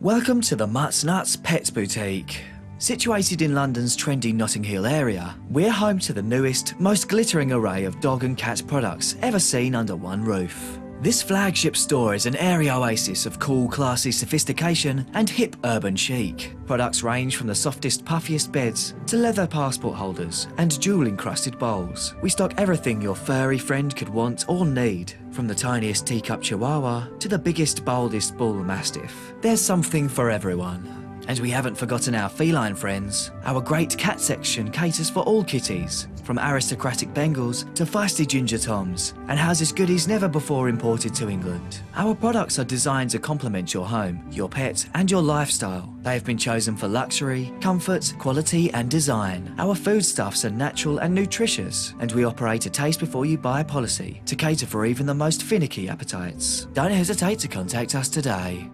Welcome to the Mutz Nutz Pets Boutique. Situated in London's trendy Notting Hill area, we're home to the newest, most glittering array of dog and cat products ever seen under one roof. This flagship store is an airy oasis of cool, classy sophistication and hip urban chic. Products range from the softest, puffiest beds to leather passport holders and jewel encrusted bowls. We stock everything your furry friend could want or need, from the tiniest teacup chihuahua to the biggest, boldest bull mastiff. There's something for everyone. And we haven't forgotten our feline friends. Our great cat section caters for all kitties, from aristocratic Bengals to feisty Ginger Toms, and houses goodies never before imported to England. Our products are designed to complement your home, your pet, and your lifestyle. They have been chosen for luxury, comfort, quality, and design. Our foodstuffs are natural and nutritious, and we operate a taste before you buy policy to cater for even the most finicky appetites. Don't hesitate to contact us today.